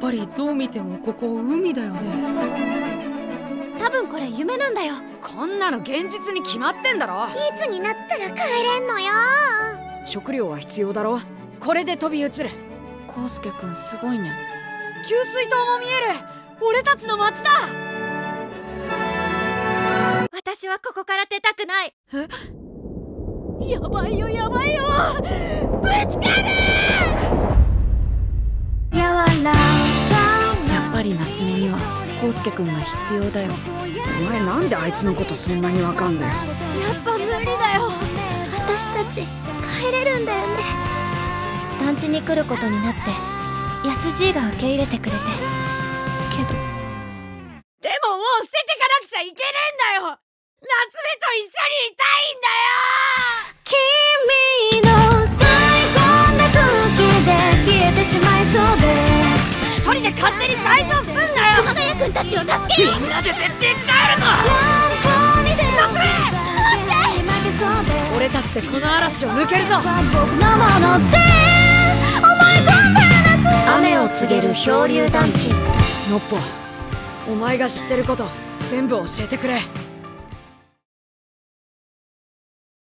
ぱりどう見てもここ海だよね。多分これ夢なんだよ。こんなの現実に決まってんだろ。いつになったら帰れんのよ。食料は必要だろ。これで飛び移る。康介くんすごいね。給水塔も見える。俺たちの町だ。私はここから出たくない。え？やばいよやばいよ。ぶつかる康介くんが必要だよ。お前なんであいつのことそんなにわかんだよ？やっぱ無理だよ。私たち帰れるんだよね。団地に来ることになって安じいが受け入れてくれて。けど。でももう捨ててかなくちゃいけねえんだよ。夏目と一緒にいたいんだよ。君の最高な空気で消えてしまいそうです。一人で勝手に退場すんなよ熊谷君たちを助けるみんなで絶対帰るぞ。俺たちでこの嵐を抜けるぞ。雨を告げる漂流団地。ノッポ。お前が知ってること全部教えてくれ